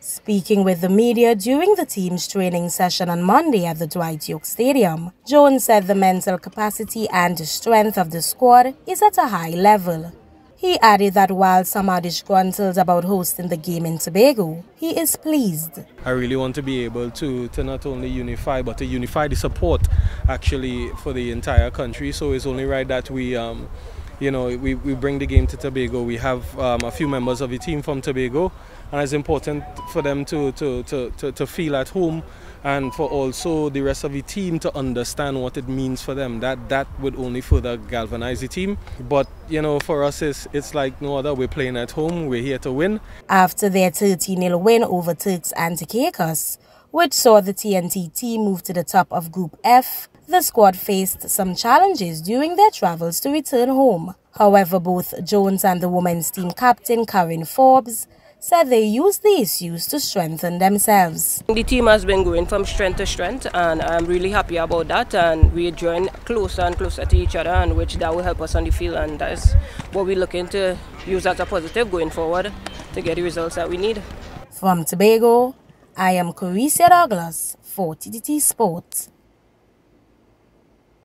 Speaking with the media during the team's training session on Monday at the Dwight Yorke Stadium, Jones said the mental capacity and strength of the squad is at a high level. He added that while some are disgruntled about hosting the game in Tobago, he is pleased. I really want to be able to, to not only unify, but to unify the support actually for the entire country. So it's only right that we um, you know, we, we bring the game to Tobago. We have um, a few members of the team from Tobago, and it's important for them to, to, to, to, to feel at home and for also the rest of the team to understand what it means for them. That that would only further galvanize the team. But you know, for us, it's it's like no other. We're playing at home. We're here to win. After their 13-0 win over Turks and Caicos, which saw the TNT team move to the top of Group F, the squad faced some challenges during their travels to return home. However, both Jones and the women's team captain Karyn Forbes said they use the issues to strengthen themselves. The team has been going from strength to strength and I'm really happy about that and we're join closer and closer to each other and which that will help us on the field and that's what we're looking to use as a positive going forward to get the results that we need. From Tobago, I am Caricia Douglas for TTT Sports.